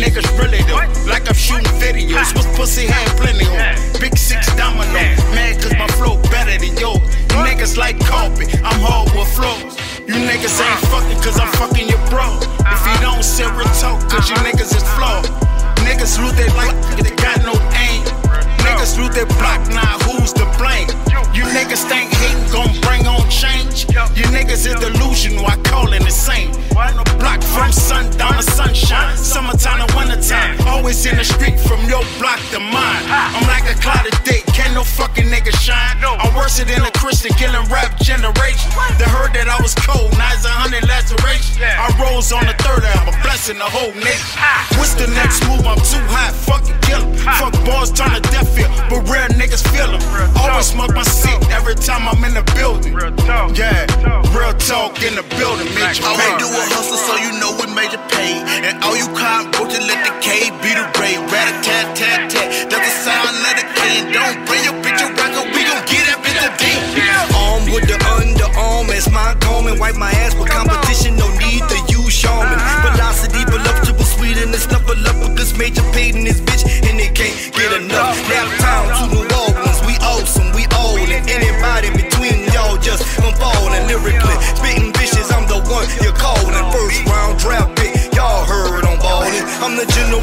niggas really though, like I'm shooting videos. Was pussy had plenty of big six domino. Mad cause my flow better than yours. You niggas like carpet, I'm hard with flows. You niggas ain't fucking cause I'm fucking your bro. If you don't sit talk, cause you niggas is flawed. Niggas loot they block, they got no aim. Niggas loot they block, now who's to blame? You niggas think hating gon' bring on change? You niggas is delusional, I call it insane. On the block from sundown sunshine, summertime to wintertime. Always in the street from your block to mine. I'm like a clouded day, can't no fucking nigga shine. I'm worse than a Christian killing rap generation. They heard that I was cold, now it's a hundred lacerations. I rose on the third album, blessing the whole nation. What's the next move? I'm too hot, fucking kill 'em. Fuck boys turn to death field, but real niggas feel 'em. Always smoke my every time I'm in the building. Yeah, real talk in the building, bitch. All we do a hustle so you know we made it pay. And all you con broke to let the K be the ray. Rat a tat tat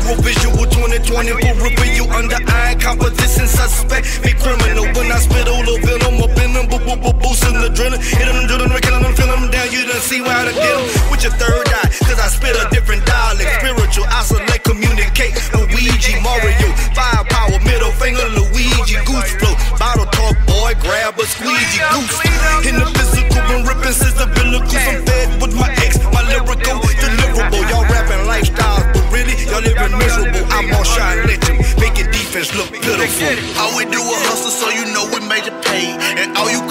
the general visual 2020 for review under eye competition suspect. Be criminal when I spit all the venom up in them, boo boo boo boosting adrenaline. Hit them, drilling, killing them, feeling them down. You done see why to get them with your third eye. Cause I spit a different dialect. Spiritual, I select, communicate. Luigi, Mario, firepower, middle finger, Luigi, goose flow. Bottle talk, boy, grab a squeegee, goose. In the physical, been ripping since the billicles. I'm fed with my ex, my lyrical, deliverable. Y'all rapping lifestyles, y'all living miserable. I'm on shine legend, making defense look pitiful. All we do is hustle, so you know we made it pay. And all you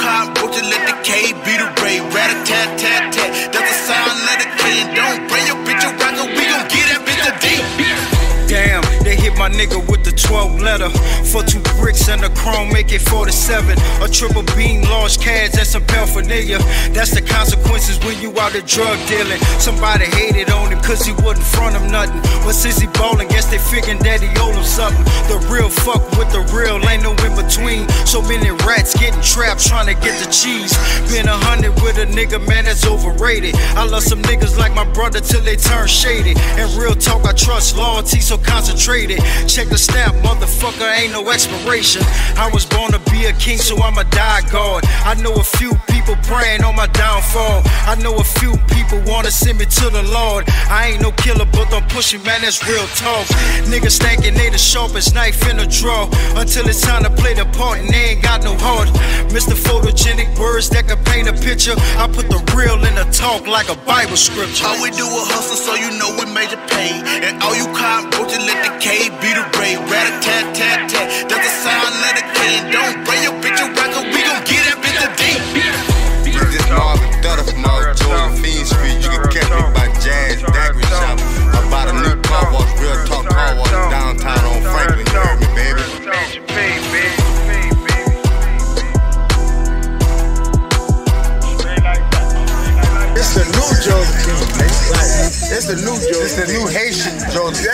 to let the K be the nigga with the 12 letter. For two bricks and a chrome make it 47. A triple beam, large cash, that's some paraphernalia. That's the consequences when you out of drug dealing. Somebody hated on him cause he wouldn't front him nothing. But since he ballin', guess they figuring that he owed him something. The real fuck with the real, ain't no in between. So many rats getting trapped trying to get the cheese. Been a hundred with a nigga, man, that's overrated. I love some niggas like my brother till they turn shady. And real talk, I trust loyalty, so concentrated. Check the stamp, motherfucker, ain't no expiration. I was born to be a king, so I'm a die guard. I know a few people praying on my downfall. I know a few people wanna send me to the Lord. I ain't no killer, but I'm pushing, man, that's real talk. Niggas thinking they the sharpest knife in the draw. Until it's time to play the part and they ain't got no heart. Mr. Photogenic words that can paint a picture. I put the real in the talk like a Bible scripture. All we do is hustle, so you know we made it pay. And all you broke to let the K be the It's the new Josephine. It's It's the new Josephine. the new Haitian Jordan.